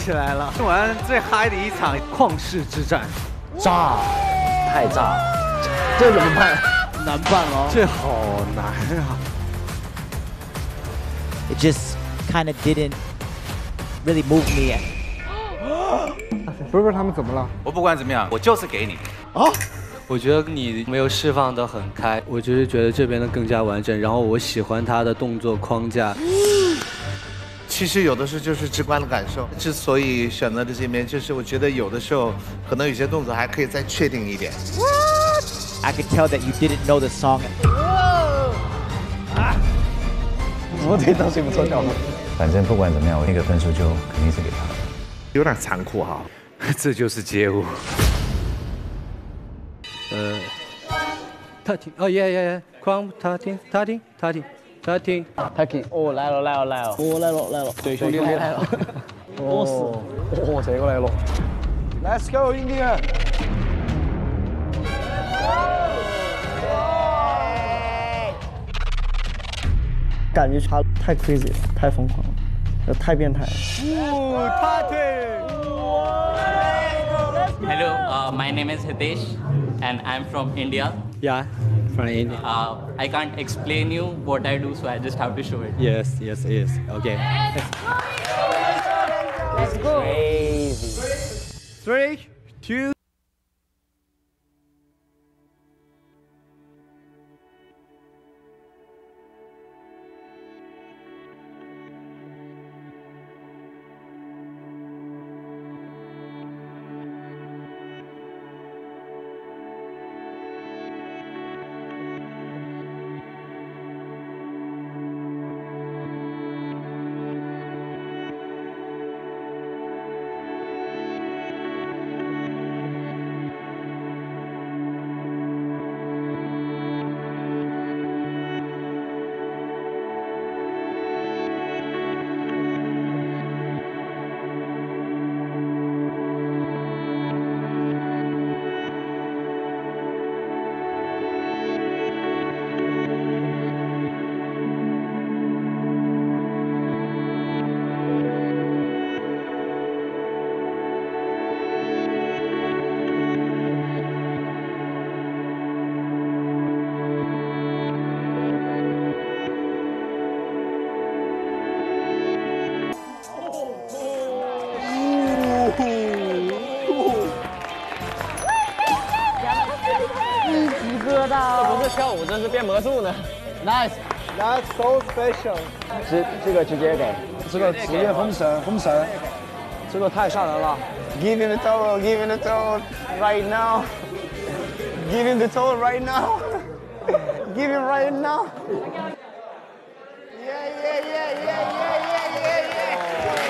起来了，看完最嗨的一场旷世之战，炸，太炸，这怎么办？难办哦，这好难啊。It just kind of didn't really move me. 不是不是，他们怎么了？我不管怎么样，我就是给你。啊！我觉得你没有释放得很开，我就是觉得这边的更加完整。然后我喜欢他的动作框架。其实有的时候就是直观的感受。之所以选择这些面，就是我觉得有的时候可能有些动作还可以再确定一点。I could tell that you didn't know the song. 啊！我这东西不错跳。反正不管怎么样，我那个分数就肯定是给他。有点残酷哈，这就是街舞。呃，他听，哦耶耶耶，狂他听，他听，他听，他听，他听，哦来了来了来了，哦来了来了，对兄弟来了，哦哦这个来了，Let's go 兄弟！感觉他太 crazy 了，太疯狂了。太变态了。Hello, uh, my name is Hitesh, and I'm from India. Yeah, from India. Uh, I can't explain you what I do, so I just have to show it. Yes, yes, yes. Okay. Let's go. Crazy. Three, two. 舞真是变魔术呢，Nice，That's so special。直这个直接给，这个职业封神封神，这个太吓人了。Give him the towel, give him the towel right now. Give him the towel right now. Give him right now. Yeah, yeah, yeah, yeah, yeah, yeah,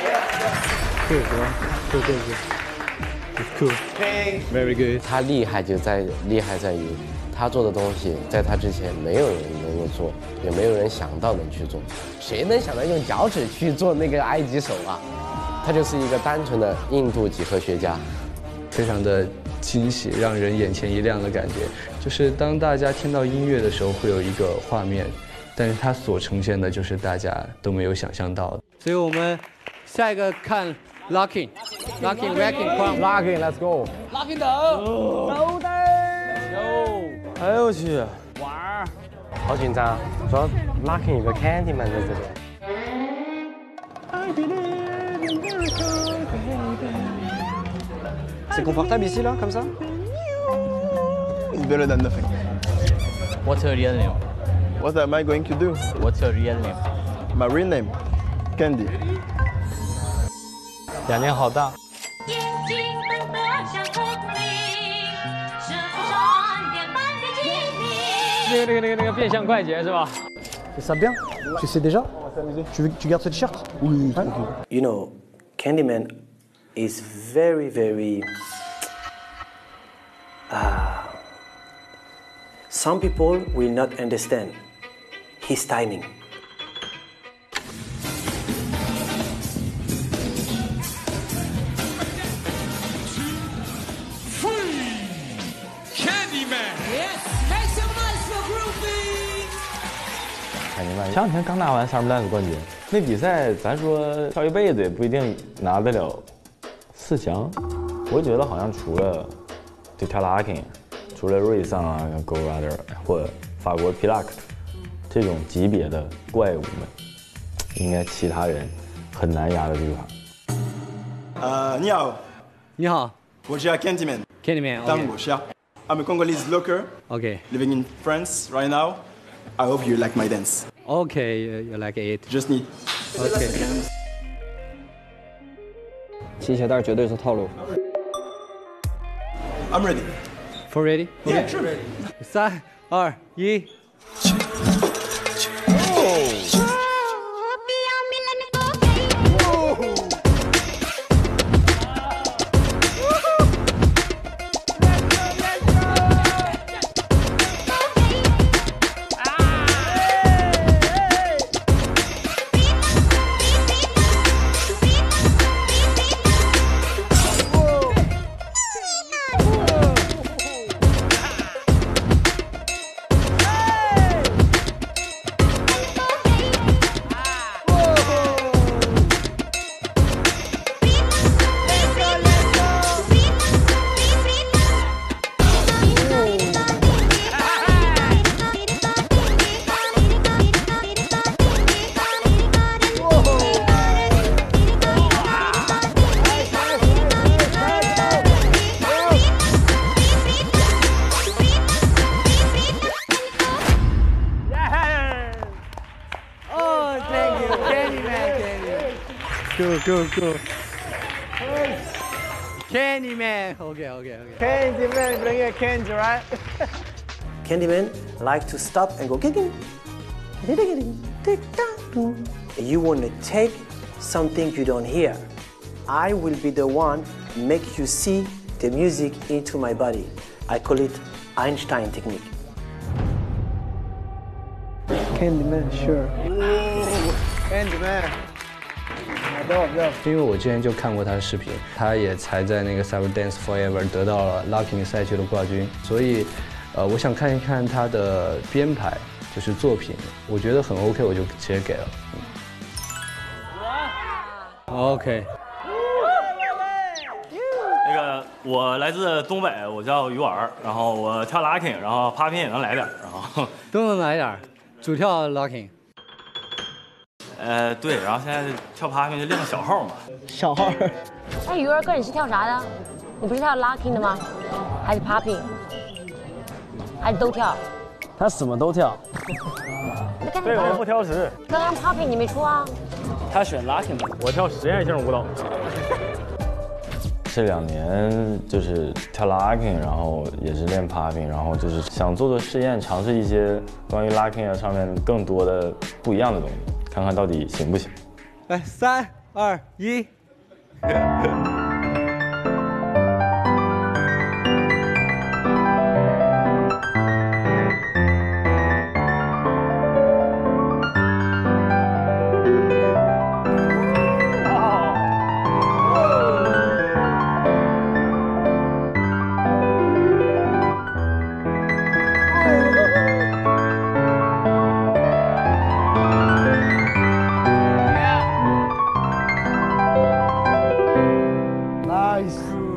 yeah. Cool, bro. Cool, cool, cool. It's cool. Very good. 他厉害就在厉害在于。他做的东西，在他之前没有人能够做，也没有人想到能去做。谁能想到用脚趾去做那个埃及手啊？他就是一个单纯的印度几何学家，非常的惊喜，让人眼前一亮的感觉。就是当大家听到音乐的时候，会有一个画面，但是他所呈现的就是大家都没有想象到的。所以我们下一个看 locking，locking，racking，locking，let's go，locking 等，等等。哎呦我去，玩儿，好紧张，主要 locking 有个 Candyman 在这边。C'est confortable ici là, comme ça? It's better than nothing. What's your real name? What am I going to do? What's your real name? My real name, Candy. 两年好大。那个那个那个那个变相快捷是吧？C'est ça bien? Tu sais déjà? Tu veux tu gardes ce t-shirt? Oui. You know, Candyman is very very. Uh, some people will not understand his timing. 前两天刚拿完 Summerland 冠军，那比赛咱说跳一辈子也不一定拿得了四强，我觉得好像除了对 t a l a k i n 除了瑞桑啊、Go Rider 或法国 p i l a c 这种级别的怪物们，应该其他人很难压得住他。呃，你好，你好，我叫 Candyman。Candyman，当我是。I'm a Congolese looker. Okay. Living in France right now. I hope you like my dance. Okay, you, you like it. Just me. Okay. 系鞋带绝对是套路。 I'm ready. For ready? Yeah, sure. 三二一。 Go, go, go. Candyman. Okay, okay, okay. Candyman, bring your candy, right? Candyman like to stop and go kicking. You want to take something you don't hear. I will be the one make you see the music into my body. I call it Einstein technique. Candyman, sure. Candyman. 因为我之前就看过他的视频，他也才在那个 Cyber Dance Forever 得到了 Locking 赛区的冠军，所以，呃，我想看一看他的编排，就是作品，我觉得很 OK，我就直接给了。OK。那个我来自东北，我叫于婉儿，然后我跳 locking，然后 popping 也能来点，然后都能来点，主跳 locking。呃对，然后现在跳 popping 就练个小号嘛。小号。哎，鱼儿哥，你是跳啥的？你不是跳 locking 的吗？还是 popping？还是都跳？他什么都跳。对，我不挑食。刚刚 popping 你没出啊？他选 locking 的，我跳实验性舞蹈。这两年就是跳 locking，然后也是练 popping，然后就是想做做试验，尝试一些关于 locking 啊上面更多的不一样的东西，看看到底行不行。来，三二一。through